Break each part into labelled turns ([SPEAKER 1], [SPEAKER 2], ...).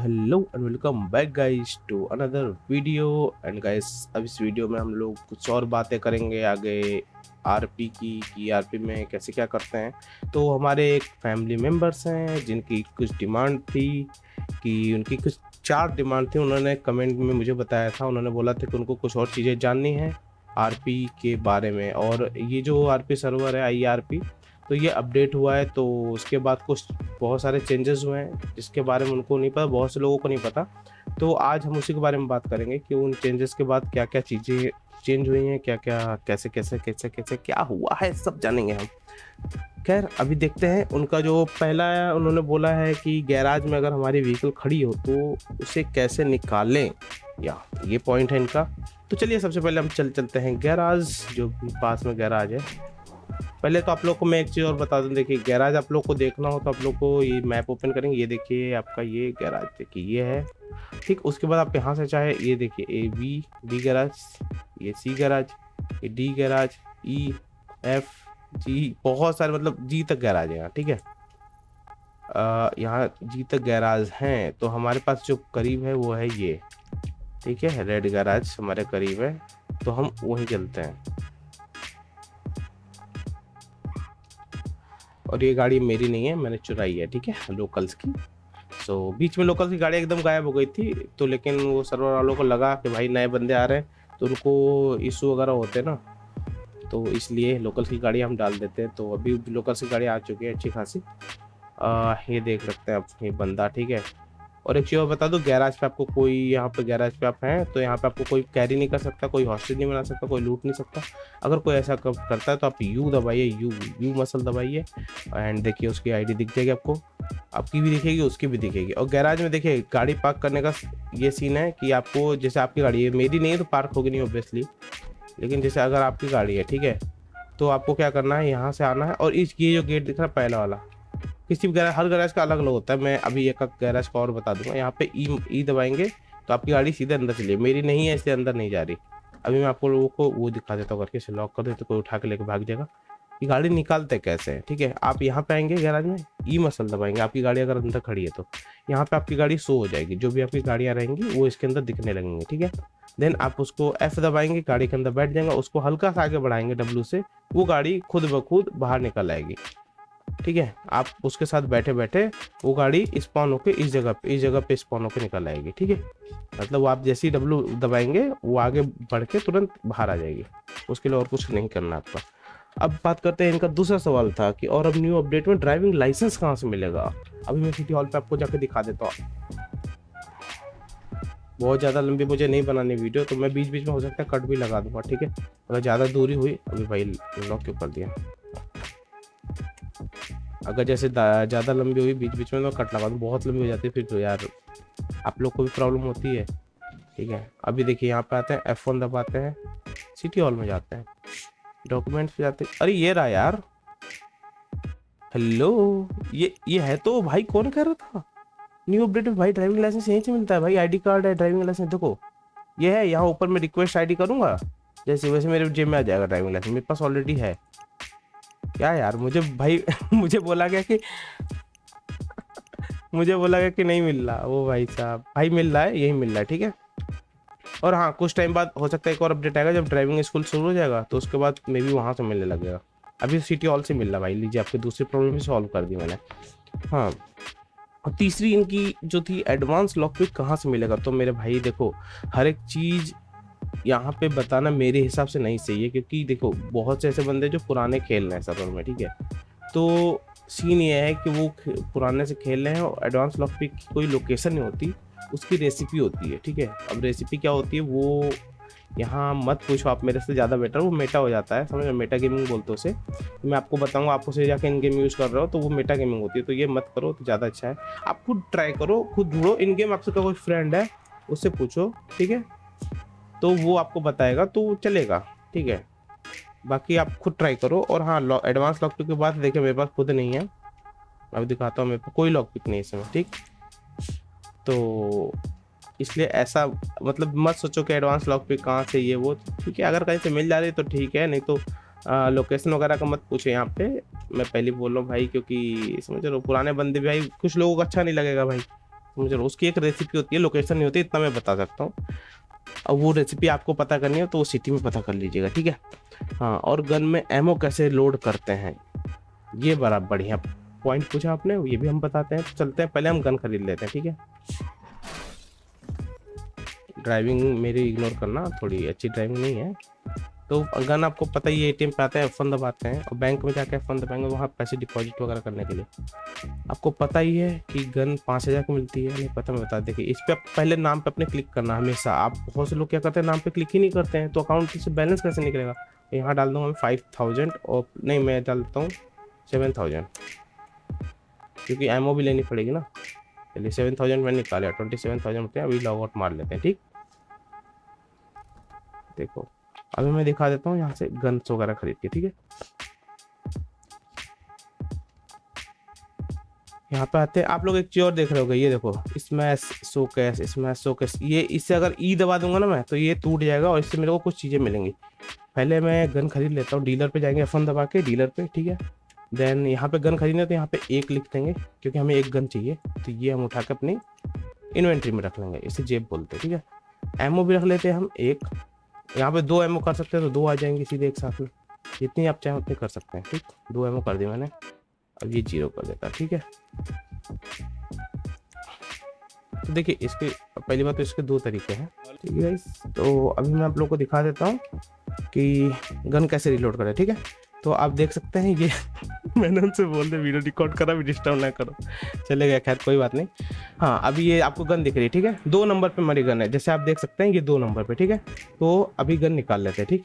[SPEAKER 1] Hello and welcome back guys to another video and guys अब इस video में हम लोग कुछ और बातें करेंगे आगे आरपी की कि आरपी में कैसे क्या करते हैं। तो हमारे एक फैमिली मेंबर्स हैं, जिनकी कुछ डिमांड थी कि उनकी कुछ चार डिमांड थी, उन्होंने कमेंट में मुझे बताया था। उन्होंने बोला था कि उनको कुछ और चीज़ें जाननी है आरपी के बारे में। और ये जो आरपी सर्वर है आईआरपी तो ये अपडेट हुआ है तो उसके बाद कुछ बहुत सारे चेंजेस हुए हैं, जिसके बारे में उनको नहीं पता, बहुत से लोगों को नहीं पता। तो आज हम उसी के बारे में बात करेंगे कि उन चेंजेस के बाद क्या क्या चीज़ें चेंज हुई हैं क्या क्या कैसे कैसे कैसे कैसे, क्या हुआ है, सब जानेंगे हम। खैर, अभी देखते हैं, उनका जो पहला उन्होंने बोला है कि गैराज में अगर हमारी व्हीकल खड़ी हो तो उसे कैसे निकालें? या, ये पॉइंट है इनका। तो चलिए, सबसे पहले हम चल, चलते हैं गैराज, जो पास में गैराज है। पहले तो आप लोग को मैं एक चीज़ और बता दूँ, देखिए, गैराज आप लोग को देखना हो तो आप लोग को ये मैप ओपन करेंगे, ये देखिए, आपका ये गैराज, देखिए, ये है। ठीक, उसके बाद आप यहाँ से चाहे, ये देखिए ए बी बी गैराज, ये सी गैराज, ये D garage E F G बहुत सारे मतलब जी तक गैराज है यहाँ, ठीक है? यहाँ जी तक गैराज हैं तो हमारे पास जो करीब है वो है ये, ठीक है? रेड गैराज हमारे करीब है तो हम वहीं चलते हैं। और ये गाड़ी मेरी नहीं है मैंने चुराई है ठीक है लोकल्स की। सो so, बीच में लोकल्स की गाड़ी एकदम गायब हो गई थी तो लेकिन वो सर्वर वालों को लगा कि भाई नए बंदे आ रहे हैं तो उनको इशू वगैरह होते ना। तो इसलिए लोकल्स की गाड़ी हम डाल देते हैं तो अभी लोकल्स की गाड़ी आ चुकी है अच्छी खासी। आ, ये देख सकते हैं अब ये बंदा ठीक है। और एक चीज़ और बता दो गैराज पे आपको कोई यहाँ पे गैराज पे आप हैं तो यहाँ पे आपको कोई कैरी नहीं कर सकता, कोई हॉस्टेज नहीं बना सकता, कोई लूट नहीं सकता। अगर कोई ऐसा कब करता है तो आप यू दबाइए यू यू मसल दबाइए एंड देखिए उसकी आईडी दिख जाएगी आपको। आपकी भी दिखेगी, उसकी भी दिखेगी। और गैराज में देखिए, गाड़ी पार्क करने का ये सीन है कि आपको, जैसे आपकी गाड़ी है, मेरी नहीं है तो पार्क होगी नहीं ऑब्वियसली लेकिन जैसे अगर आपकी गाड़ी है, ठीक है तो आपको क्या करना है, यहाँ से आना है और इस, ये जो गेट दिख रहा है, पहला वाला किसी भी गैराज हर गैराज का अलग अलग होता है। मैं अभी एक गैराज का और बता दूँगा। यहाँ पे ई ई दबाएँगे तो आपकी गाड़ी सीधे अंदर चलिए मेरी नहीं है, इसलिए अंदर नहीं जा रही। अभी मैं आपको लोगों को वो दिखा देता हूँ करके, इसे लॉक कर दे तो कोई उठा के लेके भाग जाएगा। ये गाड़ी निकालते कैसे है? ठीक है, आप यहाँ पे आएँगे गैराज में, ई मसल दबाएँगे। आपकी गाड़ी अगर अंदर खड़ी है तो। यहाँ पे आपकी गाड़ी शो हो जाएगी। जो भी आपकी गाड़ियाँ रहेंगी, वो इसके अंदर दिखने लगेंगे, ठीक है? देन आप उसको एफ़ दबाएँगे, गाड़ी के अंदर बैठ जाएँगे। उसको हल्का सा आगे बढ़ाएँगे डब्लू से, वो गाड़ी खुद ब खुद बाहर निकल आएगी। ठीक है? आप उसके साथ बैठे बैठे वो गाड़ी स्पॉन होकर इस जगह पे, इस जगह पे स्पॉन होकर निकल आएगी, ठीक है? मतलब आप जैसे ही डब्लू दबाएँगे, वो आगे बढ़ के तुरंत बाहर आ जाएगी। उसके लिए और कुछ नहीं करना आपका। अब बात करते हैं इनका दूसरा सवाल था कि और अब न्यू अपडेट में ड्राइविंग लाइसेंस कहाँ से मिलेगा? अभी मैं सिटी हॉल पे आपको जाके दिखा देता हूँ। बहुत ज़्यादा लंबी मुझे नहीं बनानी वीडियो तो मैं बीच बीच में हो सकता है कट भी लगा दूँगा, ठीक है? अगर ज़्यादा दूरी हुई, अभी भाई लॉक क्यों कर दिया? अगर जैसे ज़्यादा लंबी हुई बीच बीच में तो कट लगा दूँ, बहुत लंबी हो जाती है, फिर तो यार आप लोग को भी प्रॉब्लम होती है। ठीक है? अभी देखिए, यहाँ पे आते हैं एफ़ वन दबाते हैं सिटी हॉल में जाते हैं। डॉक्यूमेंट्स जाते हैं अरे ये रहा यार। हेलो ये ये है तो भाई, कौन कह रहा था? न्यू अपडेट में भाई ड्राइविंग लाइसेंस यहीं से मिलता है भाई आईडी कार्ड है ड्राइविंग लाइसेंस देखो। ये है, यहाँ ऊपर में रिक्वेस्ट आईडी करूँगा जैसे वैसे मेरे जेब में आ जाएगा ड्राइविंग लाइसेंस मेरे पास ऑलरेडी है। क्या यार, मुझे भाई, मुझे बोला गया कि, मुझे बोला गया कि नहीं मिल रहा, वो भाई साहब, भाई मिल रहा है, यही मिल रहा है, ठीक है? और हाँ कुछ टाइम बाद हो सकता है एक और अपडेट आएगा, जब ड्राइविंग स्कूल शुरू हो जाएगा तो उसके बाद मे भी वहाँ से मिलने लगेगा। अभी सिटी हॉल से मिल रहा भाई, लीजिए, आपकी दूसरी प्रॉब्लम भी सॉल्व कर दी मैंने। हाँ और तीसरी इनकी जो थी एडवांस लॉक पिक कहाँ से मिलेगा तो मेरे भाई देखो, हर एक चीज़ यहाँ पे बताना मेरे हिसाब से नहीं सही है, क्योंकि देखो, बहुत से ऐसे बंदे जो पुराने खेल रहे हैं सर्वर में, ठीक है? तो सीन ये है कि वो पुराने से खेल रहे हैं और एडवांस लॉक पिक की कोई लोकेशन नहीं होती, उसकी रेसिपी होती है, ठीक है? अब रेसिपी क्या होती है, वो यहाँ मत पूछो, आप मेरे से ज़्यादा बेटर वो मेटा हो जाता है, समझ मेटा गेमिंग बोलते उसे। तो मैं आपको बताऊँगा, आप उसे जाके इन गेम यूज़ कर रहे हो तो वो मेटा गेमिंग होती है तो ये मत करो तो ज़्यादा अच्छा है। आप खुद ट्राई करो, खुद ढूंढो इन गेम आपसे कोई फ्रेंड है, उससे पूछो, ठीक है? तो वो आपको बताएगा तो चलेगा ठीक है। बाकी आप खुद ट्राई करो और हाँ एडवांस लॉक पिक के बाद देखिए मेरे पास खुद नहीं है। मैं दिखाता हूँ मेरे पास कोई लॉक पिक नहीं है इसमें ठीक। तो इसलिए ऐसा मतलब मत सोचो कि एडवांस लॉक पिक कहाँ से ये वो ठीक है। अगर कहीं से मिल जा रही तो ठीक है नहीं तो आ, लोकेशन वगैरह का मत पूछो यहाँ पे। मैं पहले बोल रहा हूँ भाई क्योंकि समझ रहे पुराने बंदे भाई कुछ लोगों को अच्छा नहीं लगेगा भाई। समझ रहे उसकी एक रेसिपी होती है लोकेशन नहीं होती इतना मैं बता सकता हूँ। अब वो रेसिपी आपको पता करनी हो तो वो सिटी में पता कर लीजिएगा, ठीक है? हाँ और गन में एमओ कैसे लोड करते हैं? ये बड़ा बढ़िया पॉइंट पूछा आपने, ये भी हम बताते हैं। चलते हैं, पहले हम गन खरीद लेते हैं, ठीक है? ड्राइविंग मेरी इग्नोर करना, थोड़ी अच्छी ड्राइविंग नहीं है। तो गन आपको पता ही है एटीएम पे आते हैं एफ़ दबाते हैं, और बैंक में जाके एफ़ दबाएँगे वहाँ पैसे डिपॉजिट वगैरह करने के लिए। आपको पता ही है कि गन पाँच हज़ार की मिलती है, नहीं पता, मैं बता देखिए इस पर पहले नाम पे अपने क्लिक करना हमेशा। आप बहुत से लोग क्या करते हैं, नाम पे क्लिक ही नहीं करते हैं तो अकाउंट से बैलेंस कैसे निकलेगा? यहाँ डाल दूँगा मैं फाइव थाउज़ेंड और नहीं, मैं डालता हूँ सेवन थाउज़ेंड क्योंकि एमओ भी लेनी पड़ेगी ना। चलिए सेवन थाउज़ेंड मैंने निकाला ट्वेंटी सेवन थाउज़ेंड होते हैं, अभी लॉग आउट मार लेते हैं, ठीक? देखो। अभी मैं दिखा देता हूँ, यहाँ से गन्स वगैरह खरीद के, ठीक है? यहाँ पे आते हैं। आप लोग एक चीज़ और देख रहे हो ये देखो स्मैश शोकेस स्मैश शोकेस ये इससे अगर ई दबा दूँगा ना मैं तो ये टूट जाएगा और इससे मेरे को कुछ चीज़ें मिलेंगी। पहले मैं गन खरीद लेता हूँ डीलर पे जाएँगे एफन दबा के डीलर पे, ठीक है? देन यहाँ पे गन खरीदने तो यहाँ पे एक लिख देंगे, क्योंकि हमें एक गन चाहिए तो ये हम उठा के अपनी इन्वेंट्री में रख लेंगे, इसे जेब बोलते हैं, ठीक है? एमओ भी रख लेते हैं हम, एक यहाँ पे दो एमओ कर सकते हैं तो दो आ जाएँगे सीधे एक साथ में। जितनी आप चाहें उतनी कर सकते हैं, ठीक? दो एमओ कर दी मैंने। अब ये ज़ीरो कर देता, ठीक है? तो देखिए, इसके, पहली बात तो इसके दो तरीके हैं। ठीक है तो अभी मैं आप लोग को दिखा देता हूँ कि गन कैसे रिलोड करें, ठीक है? तो आप देख सकते हैं ये मैंने उनसे बोल दिया, वीडियो रिकॉर्ड करा भी डिस्टर्ब ना करो। चले गए खैर, कोई बात नहीं। हाँ अभी ये आपको गन दिख रही है, ठीक है? दो नंबर पे हमारी गन है, जैसे आप देख सकते हैं, ये दो नंबर पे, ठीक है? तो अभी गन निकाल लेते हैं, ठीक?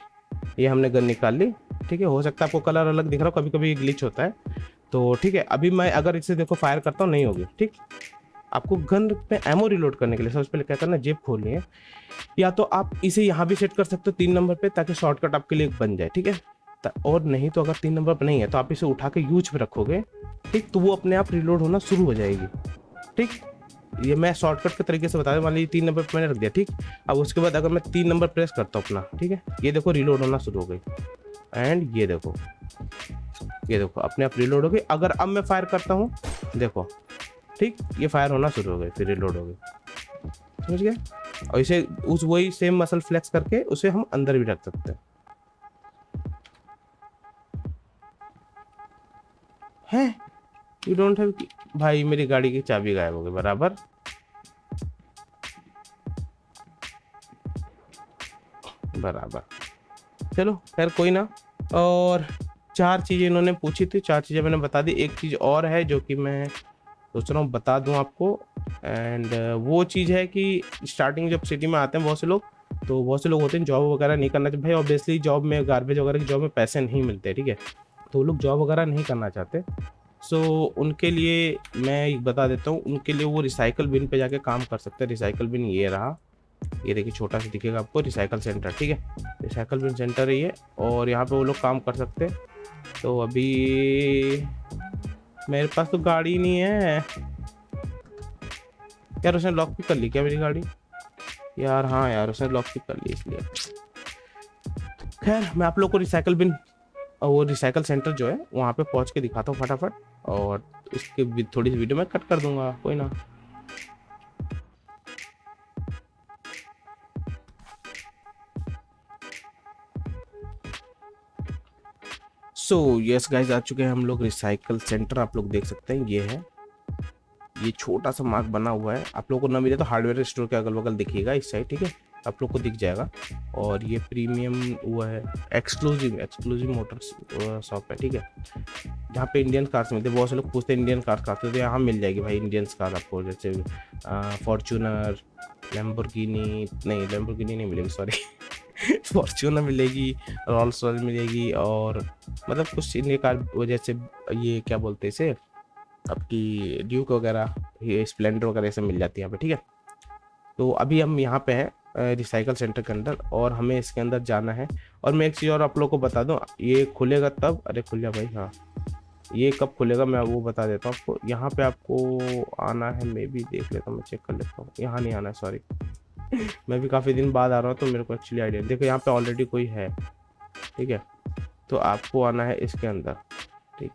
[SPEAKER 1] ये हमने गन निकाल ली, ठीक है? हो सकता है आपको कलर अलग दिख रहा हो कभी कभी ग्लिच होता है। तो ठीक है, अभी मैं अगर इसे देखो फायर करता हूँ, नहीं होगी, ठीक? आपको गन पे एमओ रिलोड करने के लिए सबसे पहले क्या करना जेब खोलनी है। या तो आप इसे यहाँ भी सेट कर सकते हो, तीन नंबर पे, ताकि शॉर्टकट आपके लिए बन जाए, ठीक है? और नहीं तो अगर तीन नंबर पर नहीं है तो आप इसे उठा के यूज़ पे रखोगे, ठीक? तो वो अपने आप रिलोड होना शुरू हो जाएगी, ठीक? ये मैं शॉर्टकट के तरीके से बता दें मान लीजिए तीन नंबर पर मैंने रख दिया, ठीक? अब उसके बाद अगर मैं तीन नंबर प्रेस करता हूँ अपना, ठीक है? ये देखो रिलोड होना शुरू हो गई। एंड ये देखो ये देखो, अपने आप रिलोड हो गई। अगर अब मैं फायर करता हूँ, देखो, ठीक? ये फायर होना शुरू हो गई, फिर रिलोड हो गई। समझ गए? और इसे, उस वही सेम मसल फ्लेक्स करके उसे हम अंदर भी रख सकते हैं। है? यू डोंट हैव भाई मेरी गाड़ी की चाबी गायब हो गई, बराबर? बराबर। चलो, खैर कोई ना। और चार चीज़ें इन्होंने पूछी थी, चार चीज़ें मैंने बता दी। एक चीज़ और है जो कि मैं सोच रहा हूँ, बता दूँ आपको। एंड वो चीज़ है कि स्टार्टिंग जब सिटी में आते हैं बहुत से लोग तो बहुत से लोग होते हैं जॉब वगैरह नहीं करना। चाहिए भाई ऑब्वियसली जॉब में गार्बेज वगैरह की जॉब में पैसे नहीं मिलते, ठीक है? तो लोग जॉब वगैरह नहीं करना चाहते। सो so, उनके लिए मैं बता देता हूँ उनके लिए वो रिसाइकल बिन पे जाके काम कर सकते हैं। रिसाइकल बिन ये रहा। ये देखिए छोटा सा दिखेगा आपको रिसाइकल सेंटर ठीक है? रिसाइकल बिन सेंटर है ये और यहाँ पे वो लोग काम कर सकते हैं। तो अभी मेरे पास तो गाड़ी नहीं है। यार उसने लॉक पिक कर ली क्या मेरी गाड़ी? यार हाँ यार उसने लॉक पिक कर ली इसलिए। खैर मैं आप लोग को रिसाइकल बिन वो रिसाइकल सेंटर जो है, वहाँ पे पहुँच के दिखाता हूँ फटाफट और उसकी थोड़ी सी वीडियो मैं कट कर दूँगा, कोई ना। सो यस गाइज़ आ चुके हैं हम लोग रिसाइकल सेंटर आप लोग देख सकते हैं, ये है। ये छोटा सा मार्क बना हुआ है। आप लोगों को ना मिले तो हार्डवेयर स्टोर के अगल बगल दिखेगा इस साइड ठीक है? आप लोग को दिख जाएगा। और ये प्रीमियम हुआ है एक्सक्लूसिव एक्सक्लूसिव मोटर शॉप है, ठीक है? जहाँ पे इंडियन कार्स मिलते हैं। बहुत से लोग पूछते हैं इंडियन कार कहाँ तो यहाँ मिल जाएगी भाई इंडियन कार आपको, जैसे फॉर्चूनर लेम्बोर्गिनी नहीं लेम्बोर्गिनी नहीं मिलेगी सॉरी फॉर्चूनर मिलेगी रॉल्स रॉयल मिलेगी, और मतलब कुछ इंडियन कार जैसे ये क्या बोलते हैं इसे, आपकी ड्यूक वगैरह, ये स्प्लेंडर वगैरह ऐसे मिल जाती है यहाँ पे, ठीक है? तो अभी हम यहाँ पे हैं। रिसाइकल सेंटर के अंदर और हमें इसके अंदर जाना है। और मैं एक चीज़ और आप लोग को बता दूँ ये खुलेगा तब अरे खुल जा भाई हाँ। ये कब खुलेगा मैं वो बता देता हूँ आपको। यहाँ पे आपको आना है मैं भी देख लेता हूँ मैं चेक कर लेता हूँ। यहाँ नहीं आना है सॉरी मैं भी काफ़ी दिन बाद आ रहा हूँ तो मेरे को एक्चुअली आइडिया देखो यहाँ पे ऑलरेडी कोई है ठीक है? तो आपको आना है इसके अंदर ठीक?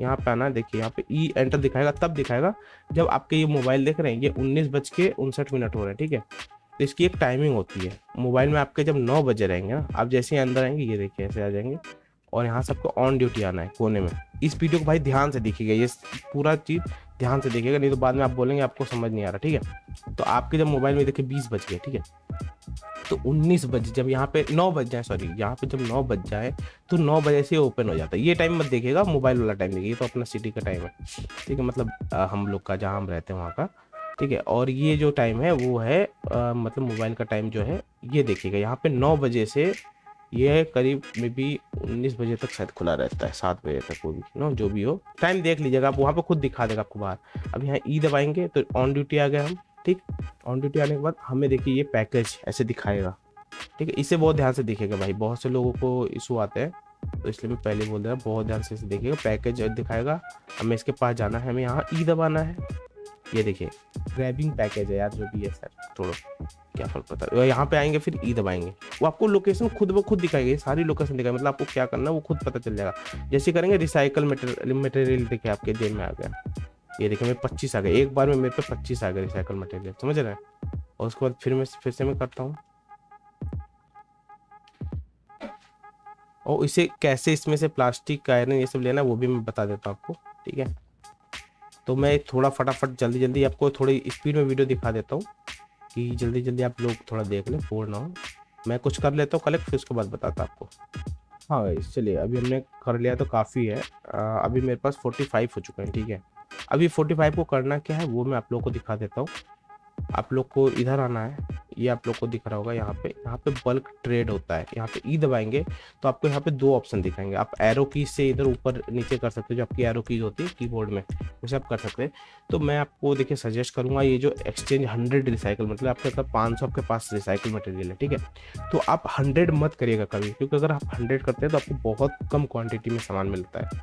[SPEAKER 1] यहाँ पे आना देखिए, यहाँ पे ई एंटर दिखाएगा, तब दिखाएगा जब आपके ये मोबाइल देख रहे हैं, ये उन्नीस बज के उनसठ मिनट हो रहे हैं, ठीक है? तो इसकी एक टाइमिंग होती है। मोबाइल में आपके जब नौ बजे रहेंगे ना, आप जैसे ही अंदर आएँगे, ये देखिए, ऐसे आ जाएँगे। और यहाँ से आपको ऑन ड्यूटी आना है कोने में। इस वीडियो को भाई ध्यान से देखिएगा, ये पूरा चीज़ ध्यान से देखिएगा, नहीं तो बाद में आप बोलेंगे, आपको समझ नहीं आ रहा, ठीक है? तो आपके जब मोबाइल में देखिए बीस बज गए, ठीक है? तो 19 बजे जब यहाँ पे 9 बज जाए सॉरी यहाँ पे जब 9 बज जाए तो 9 बजे से ओपन हो जाता है। ये टाइम मत देखिएगा मोबाइल वाला टाइम देखिए तो अपना सिटी का टाइम है। ठीक है मतलब आ, हम लोग का जहाँ हम रहते हैं वहाँ का। ठीक है और ये जो टाइम है वो है आ, मतलब मोबाइल का टाइम जो है ये देखिएगा यहाँ पे नौ बजे से ये करीब मे बी उन्नीस बजे तक शायद खुला रहता है सात बजे तक वो भी नो जो भी हो। टाइम देख लीजिएगा आप वहाँ पे खुद दिखा देगा आपको बाहर। अब यहाँ ई दबाएँगे तो ऑन ड्यूटी आ गए हम। ठीक? ऑन ड्यूटी आने के बाद हमें देखिए ये पैकेज ऐसे दिखाएगा। ठीक है? इसे बहुत ध्यान से देखिएगा भाई। बहुत से लोगों को इशू आते हैं तो इसलिए मैं पहले बोल रहा हूँ, बहुत ध्यान से इसे देखिएगा पैकेज दिखाएगा, हमें इसके पास जाना है, हमें यहाँ ई दबाना है। ये देखिए ग्रैबिंग पैकेज है यार जो भी है सर थोड़ा क्या फ़र्क पड़ता है? यहाँ पे आएँगे, फिर ई दबाएँगे। वो आपको लोकेशन खुद ब खुद दिखाएगी सारी लोकेशन दिखाएगी। मतलब आपको क्या करना है, वो खुद पता चल जाएगा। जैसे करेंगे रिसाइकल मटेरियल मटेरियल देखिए आपके जेब में आ गया। ये देखिए मेरे पच्चीस आ गए एक बार में मेरे पे पच्चीस आ गए रिसाइकल मटेरियल समझ रहे हैं? और उसके बाद फिर मैं फिर से मैं करता हूँ। और इसे कैसे इसमें से प्लास्टिक आयरन ये सब लेना वो भी मैं बता देता हूँ आपको ठीक है? तो मैं थोड़ा फटाफट जल्दी जल्दी आपको थोड़ी स्पीड में वीडियो दिखा देता हूँ कि जल्दी जल्दी आप लोग थोड़ा देख लें फोड़ ना हो। मैं कुछ कर लेता हूँ कलेक्ट फिर उसके बाद बताता हूँ आपको। हाँ चलिए अभी हमने कर लिया तो काफ़ी है। आ, अभी मेरे पास फोर्टी फाइव हो चुका है ठीक है? अभी 45 को करना क्या है, वो मैं आप लोग को दिखा देता हूँ। आप लोग को इधर आना है। ये आप लोग को दिख रहा होगा यहाँ पे। यहाँ पे बल्क ट्रेड होता है। यहाँ पे ई दबाएँगे तो आपको यहाँ पे दो ऑप्शन दिखाएँगे। आप एरो की से इधर ऊपर नीचे कर सकते हो, जो आपकी एरो कीज होती है कीबोर्ड में। उसे आप कर सकते हैं। तो मैं आपको देखिए सजेस्ट करूँगा, ये जो एक्सचेंज हंड्रेड रिसाइकल मतलब आपके अगर पाँच सौ आपके पास रिसाइकल मटेरियल है, ठीक है? तो आप हंड्रेड मत करिएगा कभी, क्योंकि अगर आप हंड्रेड करते हैं तो आपको बहुत कम क्वान्टिटी में सामान मिलता है।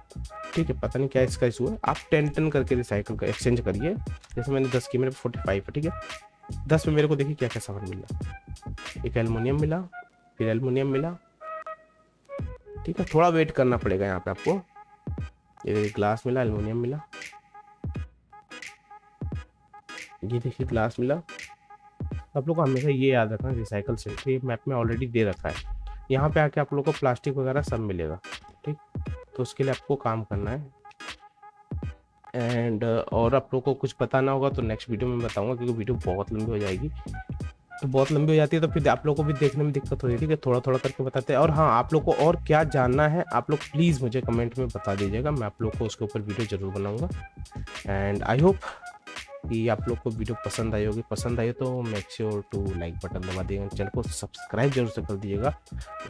[SPEAKER 1] ठीक है, पता नहीं क्या इसका इशू है। आप टेन टन करके रिसाइकल एक्सचेंज करिए। जैसे मैंने दस की, मेरे फोर्टी फाइव है, ठीक है? दस में मेरे को देखिए क्या क्या सामान मिला एक एलमोनियम मिला, फिर एलमोनियम मिला। ठीक है, थोड़ा वेट करना पड़ेगा यहाँ पे आपको। ये ग्लास मिला एलमोनियम मिला। ये देखिए ग्लास मिला। आप लोग को हमेशा ये याद रखना रिसाइकल सेंटर ये मैप में ऑलरेडी दे रखा है। यहाँ पे आके आप लोग को प्लास्टिक वगैरह सब मिलेगा। ठीक? तो उसके लिए आपको काम करना है। एंड और आप लोगों को कुछ बताना होगा तो नेक्स्ट वीडियो में बताऊँगा क्योंकि वीडियो बहुत लंबी हो जाएगी। तो बहुत लंबी हो जाती है तो फिर आप लोगों को भी देखने में दिक्कत हो जाती है थोड़ा थोड़ा करके बताते हैं। और हाँ आप लोग को और क्या जानना है, आप लोग प्लीज़ मुझे कमेंट में बता दीजिएगा, मैं आप लोग को उसके ऊपर वीडियो ज़रूर बनाऊँगा। एंड आई होप कि आप लोग को वीडियो पसंद आई होगी। पसंद आई हो तो make sure to like button दबा दिएगा चैनल को सब्सक्राइब ज़रूर से कर दीजिएगा।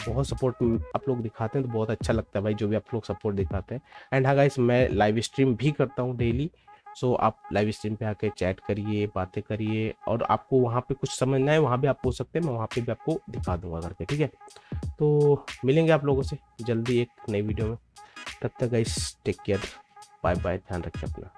[SPEAKER 1] बहुत सपोर्ट आप लोग दिखाते हैं तो बहुत अच्छा लगता है भाई, जो भी आप लोग सपोर्ट दिखाते हैं। एंड हाँ गाइस मैं लाइव स्ट्रीम भी करता हूँ डेली सो आप लाइव स्ट्रीम पे आके चैट करिए, बातें करिए और आपको वहाँ पे कुछ समझना है वहाँ भी आप पूछ सकते हैं। मैं वहाँ पे भी आपको दिखा दूँगा करके ठीक है? तो मिलेंगे आप लोगों से जल्दी एक नई वीडियो में। तब तक guys take care bye bye ध्यान रखिए अपना।